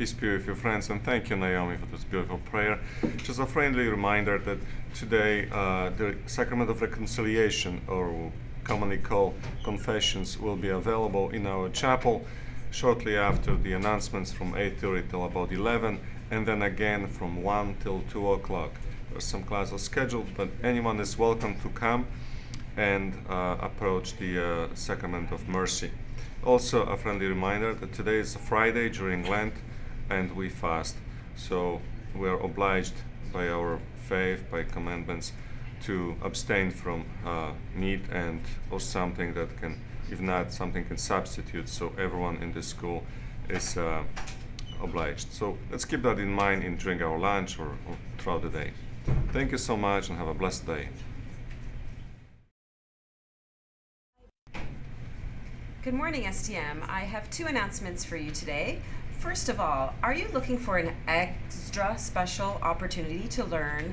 Peace be with your friends, and thank you, Naomi, for this beautiful prayer. Just a friendly reminder that today uh, the Sacrament of Reconciliation, or commonly called confessions, will be available in our chapel shortly after the announcements from 8.30 till about 11, and then again from 1 till 2 o'clock. There's some classes scheduled, but anyone is welcome to come and uh, approach the uh, Sacrament of Mercy. Also, a friendly reminder that today is a Friday during Lent and we fast. So we are obliged by our faith, by commandments, to abstain from uh, meat and or something that can, if not, something can substitute. So everyone in the school is uh, obliged. So let's keep that in mind in during our lunch or, or throughout the day. Thank you so much and have a blessed day. Good morning, STM. I have two announcements for you today. First of all, are you looking for an extra special opportunity to learn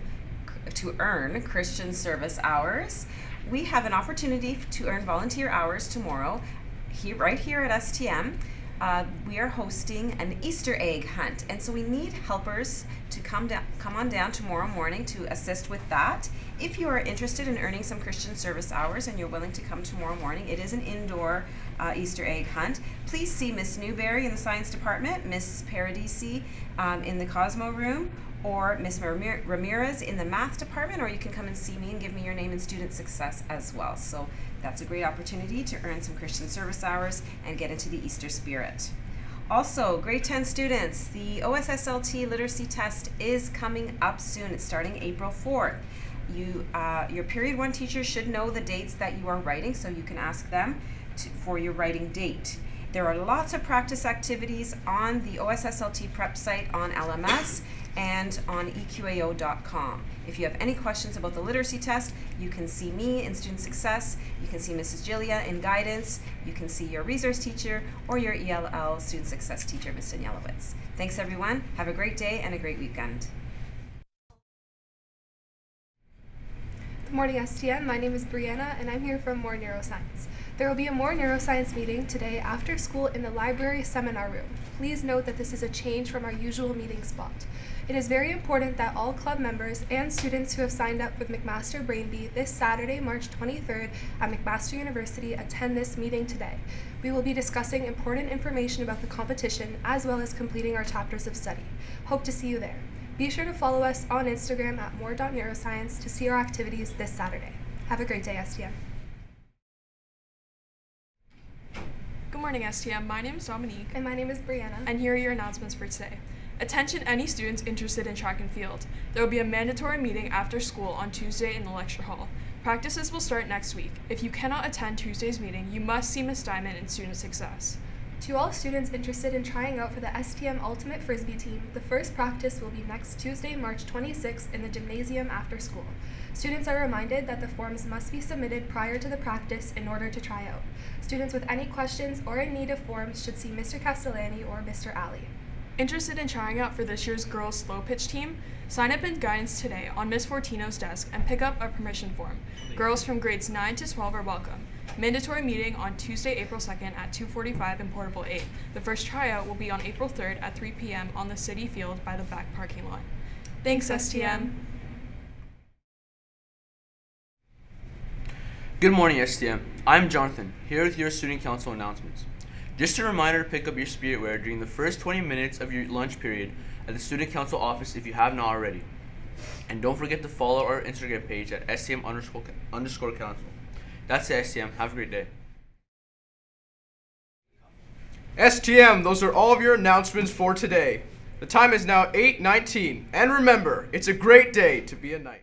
to earn Christian service hours? We have an opportunity to earn volunteer hours tomorrow here right here at STM. Uh, we are hosting an Easter egg hunt, and so we need helpers to come down, come on down tomorrow morning to assist with that. If you are interested in earning some Christian service hours and you're willing to come tomorrow morning, it is an indoor uh, Easter egg hunt. Please see Miss Newberry in the science department, Miss Paradisi um, in the Cosmo room, or Miss Ramirez in the math department, or you can come and see me and give me your name and student success as well. So that's a great opportunity to earn some Christian service hours and get into the Easter spirit. Also, grade 10 students, the OSSLT literacy test is coming up soon. It's starting April 4th. You, uh, your period one teacher should know the dates that you are writing, so you can ask them for your writing date. There are lots of practice activities on the OSSLT prep site on LMS and on eqao.com. If you have any questions about the literacy test, you can see me in Student Success, you can see Mrs. Julia in Guidance, you can see your resource teacher or your ELL Student Success teacher, Ms. Danielowitz. Thanks everyone, have a great day and a great weekend. Good morning, STM. My name is Brianna, and I'm here from More Neuroscience. There will be a More Neuroscience meeting today after school in the library seminar room. Please note that this is a change from our usual meeting spot. It is very important that all club members and students who have signed up with McMaster Brainbee this Saturday, March 23rd at McMaster University attend this meeting today. We will be discussing important information about the competition as well as completing our chapters of study. Hope to see you there. Be sure to follow us on Instagram at more.neuroscience to see our activities this Saturday. Have a great day, STM. Good morning, STM. My name is Dominique. And my name is Brianna. And here are your announcements for today. Attention any students interested in track and field. There will be a mandatory meeting after school on Tuesday in the lecture hall. Practices will start next week. If you cannot attend Tuesday's meeting, you must see Ms. Diamond in Student Success. To all students interested in trying out for the STM Ultimate Frisbee team, the first practice will be next Tuesday, March 26th in the gymnasium after school. Students are reminded that the forms must be submitted prior to the practice in order to try out. Students with any questions or in need of forms should see Mr. Castellani or Mr. Ali. Interested in trying out for this year's girls slow pitch team? Sign up in guidance today on Ms. Fortino's desk and pick up a permission form. Girls from grades 9 to 12 are welcome. Mandatory meeting on Tuesday, April 2nd at 2:45 in Portable 8. The first tryout will be on April 3rd at 3 p.m. on the city field by the back parking lot. Thanks, STM. Good morning, STM. I'm Jonathan, here with your student council announcements. Just a reminder to pick up your spiritware during the first 20 minutes of your lunch period at the student council office if you have not already. And don't forget to follow our Instagram page at STM underscore, underscore council. That's it, STM. Have a great day. STM, those are all of your announcements for today. The time is now 8:19, and remember, it's a great day to be a knight.